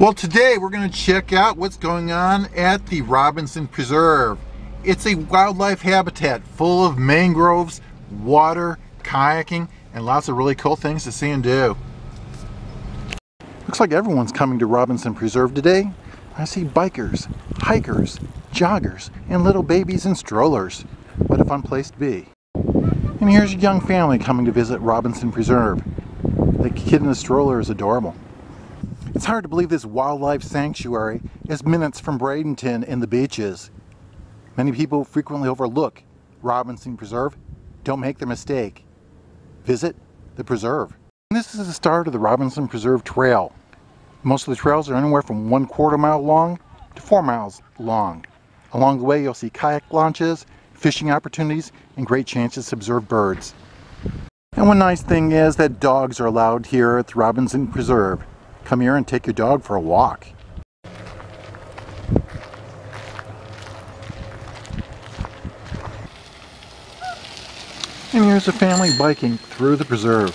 Well, today we're going to check out what's going on at the Robinson Preserve. It's a wildlife habitat full of mangroves, water, kayaking, and lots of really cool things to see and do. Looks like everyone's coming to Robinson Preserve today. I see bikers, hikers, joggers, and little babies in strollers. What a fun place to be. And here's a young family coming to visit Robinson Preserve. The kid in the stroller is adorable. It's hard to believe this wildlife sanctuary is minutes from Bradenton and the beaches. Many people frequently overlook Robinson Preserve. Don't make the mistake. Visit the preserve. And this is the start of the Robinson Preserve Trail. Most of the trails are anywhere from one quarter mile long to four miles long. Along the way you'll see kayak launches, fishing opportunities, and great chances to observe birds. And one nice thing is that dogs are allowed here at the Robinson Preserve. Come here and take your dog for a walk. And here's a family biking through the preserve.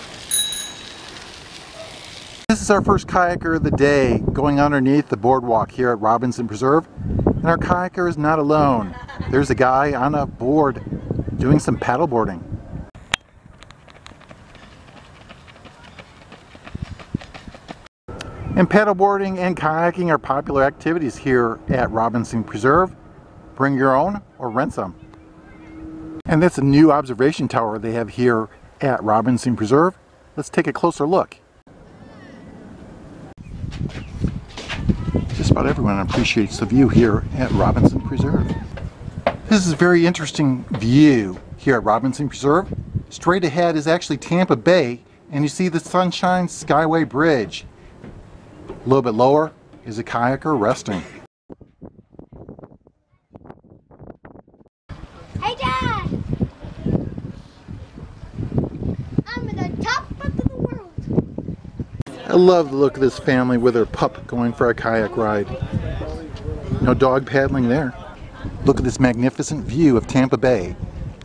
This is our first kayaker of the day going underneath the boardwalk here at Robinson Preserve. And our kayaker is not alone. There's a guy on a board doing some paddleboarding. And paddleboarding and kayaking are popular activities here at Robinson Preserve. Bring your own or rent some. And that's a new observation tower they have here at Robinson Preserve. Let's take a closer look. Just about everyone appreciates the view here at Robinson Preserve. This is a very interesting view here at Robinson Preserve. Straight ahead is actually Tampa Bay and you see the Sunshine Skyway Bridge. A little bit lower is a kayaker resting. Hey Dad! I'm at the top of the world. I love the look of this family with their pup going for a kayak ride. No dog paddling there. Look at this magnificent view of Tampa Bay.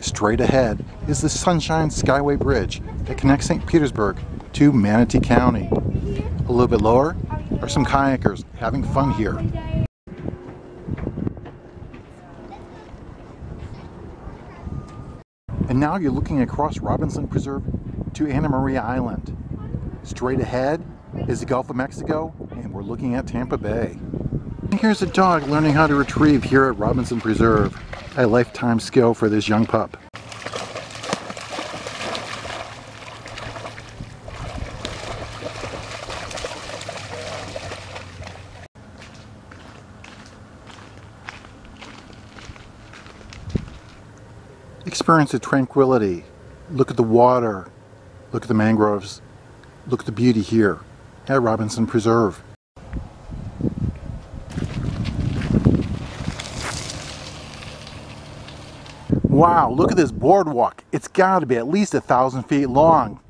Straight ahead is the Sunshine Skyway Bridge that connects St. Petersburg to Manatee County. A little bit lower are some kayakers having fun here. And now you're looking across Robinson Preserve to Anna Maria Island. Straight ahead is the Gulf of Mexico and we're looking at Tampa Bay. And here's a dog learning how to retrieve here at Robinson Preserve. A lifetime skill for this young pup. Experience the tranquility. Look at the water. Look at the mangroves. Look at the beauty here at Robinson Preserve. Wow, look at this boardwalk. It's got to be at least a thousand feet long.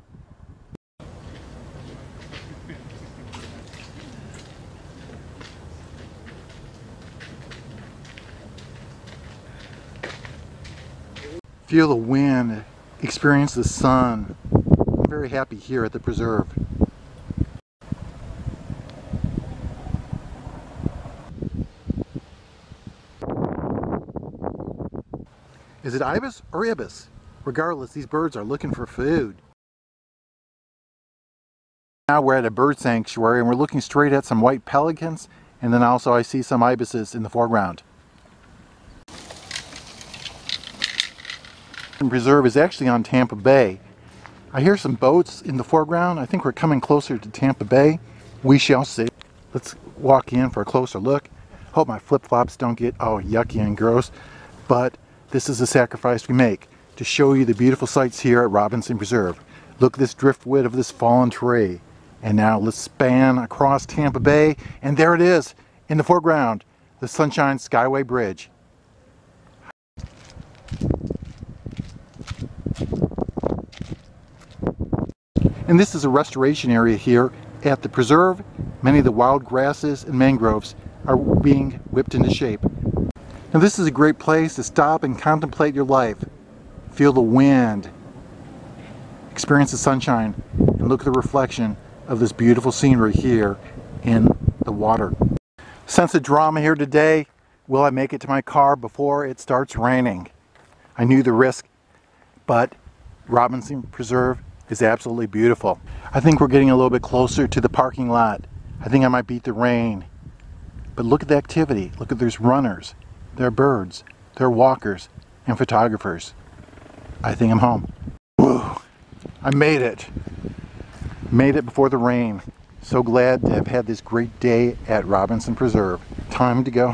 Feel the wind, experience the sun. I'm very happy here at the preserve. Is it ibis or ibis? Regardless, these birds are looking for food. Now we're at a bird sanctuary and we're looking straight at some white pelicans and then also I see some ibises in the foreground. Preserve is actually on Tampa Bay. I hear some boats in the foreground. I think we're coming closer to Tampa Bay. We shall see. Let's walk in for a closer look. Hope my flip-flops don't get all yucky and gross. But this is a sacrifice we make to show you the beautiful sights here at Robinson Preserve. Look at this driftwood of this fallen tree. And now let's span across Tampa Bay. And there it is in the foreground, the Sunshine Skyway Bridge. And this is a restoration area here at the preserve. Many of the wild grasses and mangroves are being whipped into shape. Now this is a great place to stop and contemplate your life. Feel the wind, experience the sunshine, and look at the reflection of this beautiful scenery here in the water. Sense of drama here today. Will I make it to my car before it starts raining? I knew the risk, but Robinson Preserve is absolutely beautiful. I think we're getting a little bit closer to the parking lot. I think I might beat the rain. But look at the activity. Look at there's runners, there are birds, there are walkers, and photographers. I think I'm home. Woo! I made it. Made it before the rain. So glad to have had this great day at Robinson Preserve. Time to go